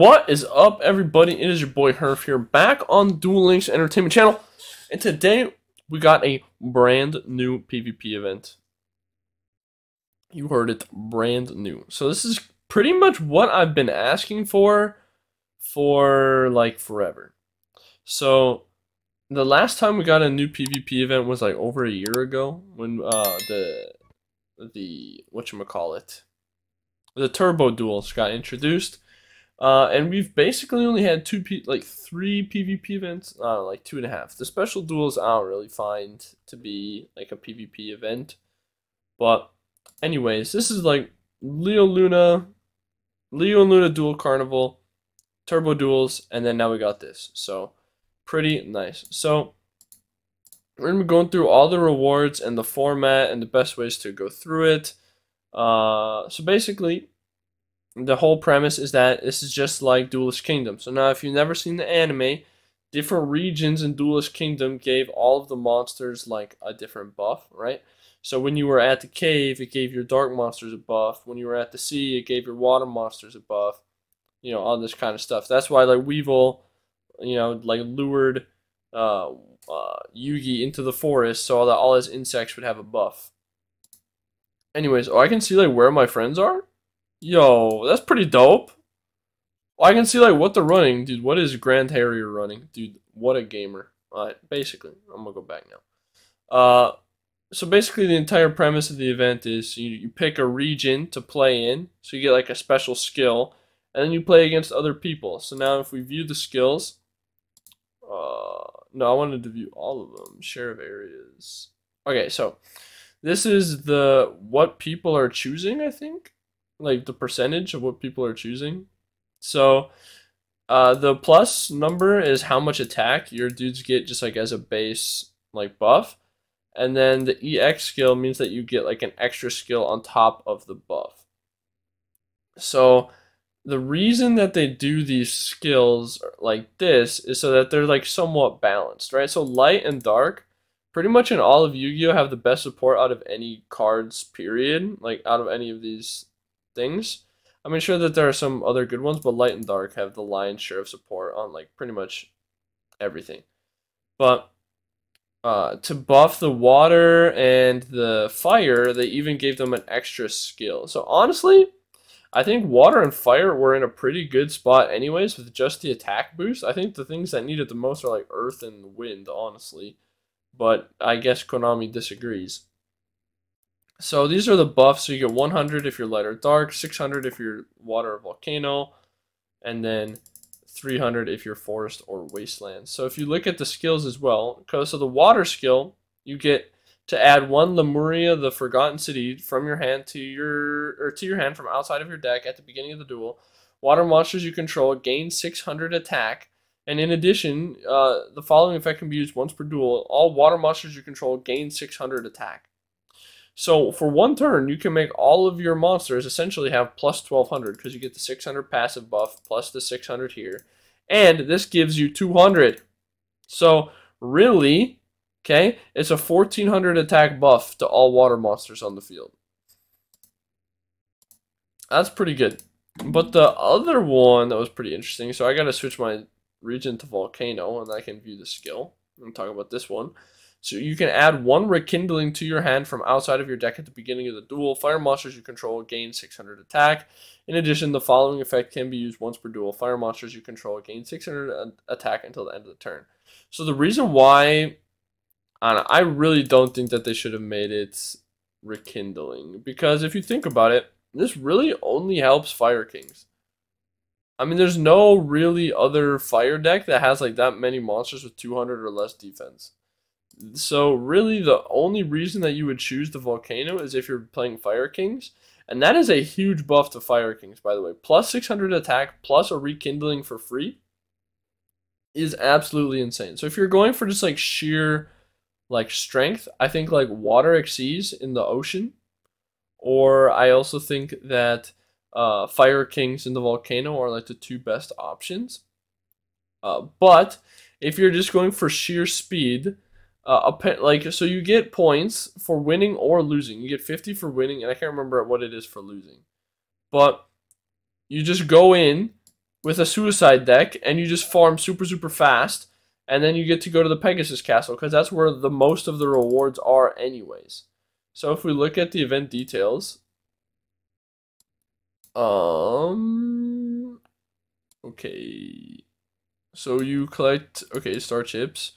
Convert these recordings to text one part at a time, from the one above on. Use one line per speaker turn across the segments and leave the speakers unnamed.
What is up, everybody? It is your boy Herf here, back on Duel Links Entertainment Channel, and today we got a brand new PvP event. You heard it, brand new. So this is pretty much what I've been asking for for like forever. So the last time we got a new PvP event was like over a year ago when uh the the what you call it the turbo duels got introduced uh, and we've basically only had two, P like three PvP events, uh, like two and a half. The special duels I don't really find to be like a PvP event, but anyways, this is like Leo Luna, Leo and Luna Duel Carnival, Turbo Duels, and then now we got this. So pretty nice. So we're gonna be going through all the rewards and the format and the best ways to go through it. Uh, so basically, the whole premise is that this is just like Duelist Kingdom. So now, if you've never seen the anime, different regions in Duelist Kingdom gave all of the monsters like a different buff, right? So when you were at the cave, it gave your dark monsters a buff. When you were at the sea, it gave your water monsters a buff. You know, all this kind of stuff. That's why like Weevil, you know, like lured uh, uh, Yugi into the forest so that all his insects would have a buff. Anyways, oh, I can see like where my friends are. Yo, that's pretty dope. Well, I can see like what they're running, dude. What is Grand Harrier running, dude? What a gamer. Alright, basically, I'm gonna go back now. Uh, so basically, the entire premise of the event is you you pick a region to play in, so you get like a special skill, and then you play against other people. So now, if we view the skills, uh, no, I wanted to view all of them. Share of areas. Okay, so this is the what people are choosing. I think like the percentage of what people are choosing. So uh, the plus number is how much attack your dudes get just like as a base like buff. And then the EX skill means that you get like an extra skill on top of the buff. So the reason that they do these skills like this is so that they're like somewhat balanced, right? So light and dark, pretty much in all of Yu-Gi-Oh have the best support out of any cards period, like out of any of these things. I mean, sure that there are some other good ones, but Light and Dark have the lion's share of support on like pretty much everything. But uh, to buff the water and the fire, they even gave them an extra skill. So honestly, I think water and fire were in a pretty good spot anyways with just the attack boost. I think the things that needed the most are like earth and wind, honestly. But I guess Konami disagrees. So these are the buffs. So you get 100 if you're light or dark, 600 if you're water or volcano, and then 300 if you're forest or wasteland. So if you look at the skills as well, so the water skill, you get to add one Lemuria, the Forgotten City, from your hand to your or to your hand from outside of your deck at the beginning of the duel. Water monsters you control gain 600 attack, and in addition, uh, the following effect can be used once per duel. All water monsters you control gain 600 attack. So for one turn, you can make all of your monsters essentially have plus 1200 because you get the 600 passive buff plus the 600 here. And this gives you 200. So really, okay, it's a 1400 attack buff to all water monsters on the field. That's pretty good. But the other one that was pretty interesting, so I got to switch my region to Volcano and I can view the skill. I'm talking about this one. So you can add one rekindling to your hand from outside of your deck at the beginning of the duel. Fire monsters you control gain 600 attack. In addition, the following effect can be used once per duel. Fire monsters you control gain 600 attack until the end of the turn. So the reason why I, know, I really don't think that they should have made it rekindling because if you think about it, this really only helps Fire Kings. I mean, there's no really other fire deck that has like that many monsters with 200 or less defense. So really the only reason that you would choose the Volcano is if you're playing Fire Kings. And that is a huge buff to Fire Kings, by the way. Plus 600 attack, plus a rekindling for free is absolutely insane. So if you're going for just like sheer like strength, I think like Water exceeds in the ocean. Or I also think that uh, Fire Kings and the Volcano are like the two best options. Uh, but if you're just going for sheer speed, uh, like so you get points for winning or losing. You get 50 for winning, and I can't remember what it is for losing. But you just go in with a suicide deck and you just farm super super fast and then you get to go to the Pegasus Castle because that's where the most of the rewards are anyways. So if we look at the event details, um, okay, so you collect okay star chips,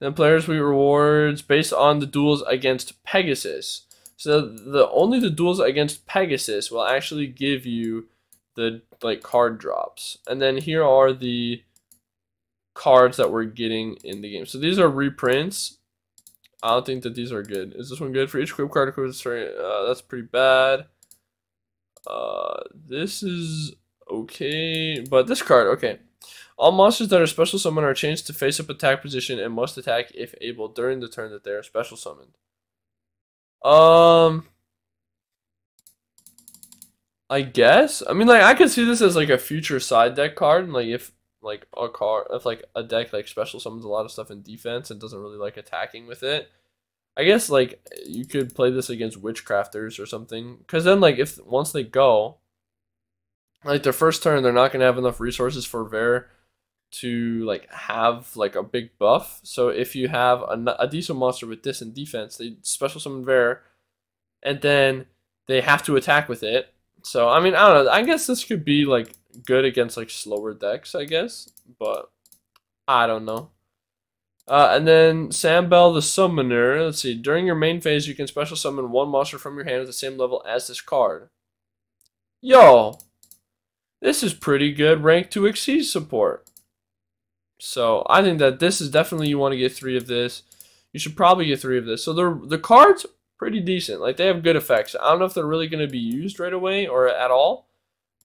then players will rewards based on the duels against Pegasus. So the only the duels against Pegasus will actually give you the like card drops. And then here are the cards that we're getting in the game. So these are reprints. I don't think that these are good. Is this one good for each equip card? Uh, that's pretty bad. Uh, this is okay, but this card, okay. All monsters that are special summoned are changed to face up attack position and must attack if able during the turn that they are special summoned. Um, I guess. I mean, like I could see this as like a future side deck card. Like if like a card, if like a deck like special summons a lot of stuff in defense and doesn't really like attacking with it. I guess like you could play this against witchcrafters or something. Because then like if once they go, like their first turn, they're not gonna have enough resources for Verre to like have like a big buff. So if you have a, a decent monster with this in defense, they special summon Verre, and then they have to attack with it so I mean, I don't know. I guess this could be like good against like slower decks, I guess, but I don't know. Uh, and then Sambell the Summoner. Let's see. During your main phase, you can special summon one monster from your hand at the same level as this card. Yo, this is pretty good rank to Xyz support. So I think that this is definitely you want to get three of this. You should probably get three of this. So the the cards pretty decent. Like they have good effects. I don't know if they're really going to be used right away or at all,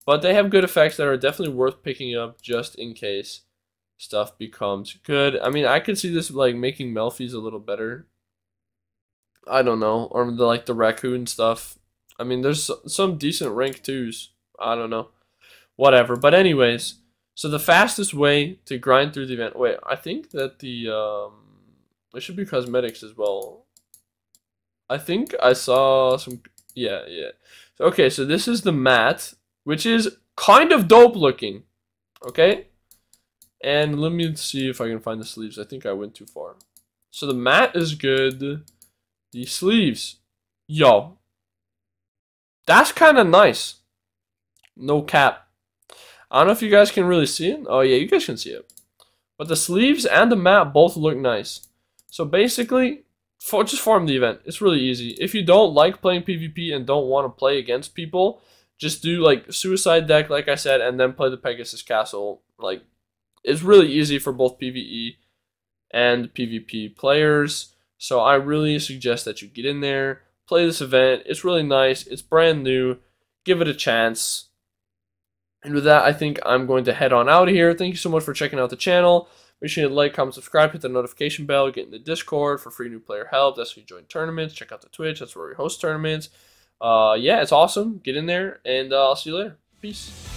but they have good effects that are definitely worth picking up just in case stuff becomes good. I mean, I could see this like making Melffy's a little better. I don't know, or the like the raccoon stuff. I mean, there's some decent rank twos. I don't know, whatever. But anyways, so the fastest way to grind through the event. Wait, I think that the um, it should be cosmetics as well. I think I saw some. Yeah, yeah. Okay, so this is the mat, which is kind of dope looking. Okay? And let me see if I can find the sleeves. I think I went too far. So the mat is good. The sleeves. Yo. That's kind of nice. No cap. I don't know if you guys can really see it. Oh, yeah, you guys can see it. But the sleeves and the map both look nice. So basically, for, just farm the event. It's really easy. If you don't like playing PvP and don't want to play against people, just do like suicide deck, like I said, and then play the Pegasus Castle. Like it's really easy for both PvE and PvP players. So I really suggest that you get in there, play this event. It's really nice. It's brand new. Give it a chance. And with that, I think I'm going to head on out of here. Thank you so much for checking out the channel. Make sure you like, comment, subscribe, hit the notification bell, get in the Discord for free new player help. That's where you join tournaments. Check out the Twitch. That's where we host tournaments. Uh, yeah, it's awesome. Get in there, and uh, I'll see you later. Peace.